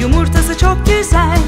Yumurtası çok güzel.